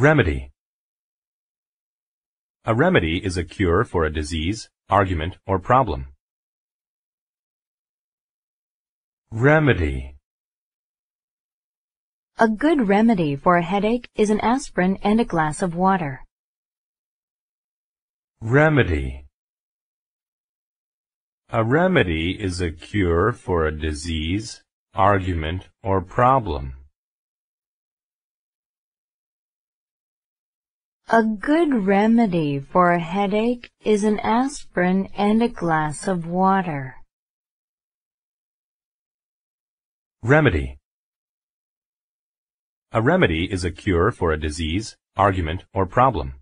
Remedy. A remedy is a cure for a disease, argument, or problem. Remedy. A good remedy for a headache is an aspirin and a glass of water. Remedy. A remedy is a cure for a disease, argument, or problem. A good remedy for a headache is an aspirin and a glass of water. Remedy. A remedy is a cure for a disease, argument, or problem.